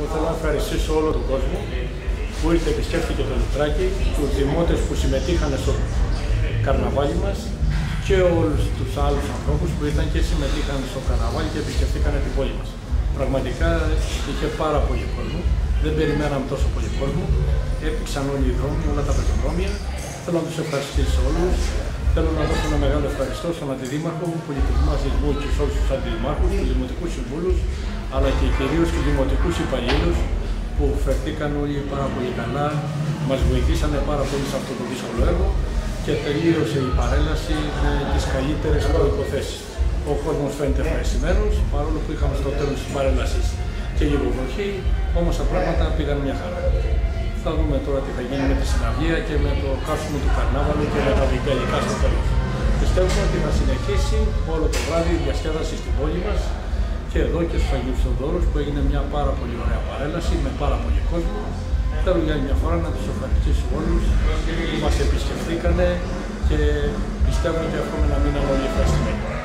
Εγώ θέλω να ευχαριστήσω όλο τον κόσμο που ήρθε επισκέφθηκε το Λουτράκι, τους δημότες που συμμετείχαν στο καρναβάλι μας και όλους τους άλλους ανθρώπους που ήρθαν και συμμετείχαν στο καρναβάλι και επισκεφτήκαν την πόλη μας. Πραγματικά είχε πάρα πολύ κόσμο. Δεν περιμέναμε τόσο πολύ κόσμο. Έπηξαν όλοι οι δρόμοι, όλα τα πεζοδρόμια. Θέλω να τους ευχαριστήσω όλους. Θέλω να δώσω ένα μεγάλο ευχαριστώ στον Αντιδήμαρχο, πολιτικού μαζισμού και σε όλους τους αντιδημάρχους, τους δημοτικούς συμβούλους, αλλά και κυρίως τους δημοτικούς υπαλλήλους που φερθήκαν όλοι πάρα πολύ καλά, μας βοηθήσανε πάρα πολύ σε αυτό το δύσκολο έργο και τελείωσε η παρέλαση με τις καλύτερες προποθέσει. Ο κόσμος φαίνεται ευχαριστημένος, παρόλο που είχαμε στο τέλος της παρέλασης και λίγο βροχή, όμως τα πράγματα πήγαν μια χαρά. Θα δούμε τώρα τι θα γίνει με τη συναυλία και με το κάσιμο του καρνάβαλου και με τα δικαιολογικά στο τέλος. Πιστεύουμε ότι θα συνεχίσει όλο το βράδυ η διασκέδαση στην πόλη μας και εδώ και στου Αγίου Θεοδόρου που έγινε μια πάρα πολύ ωραία παρέλαση με πάρα πολύ κόσμο. Θέλω για μια φορά να τους ευχαριστήσω όλους που μας επισκεφθήκανε και πιστεύω ότι εύχομαι να μείναν όλοι ευχαριστημένοι.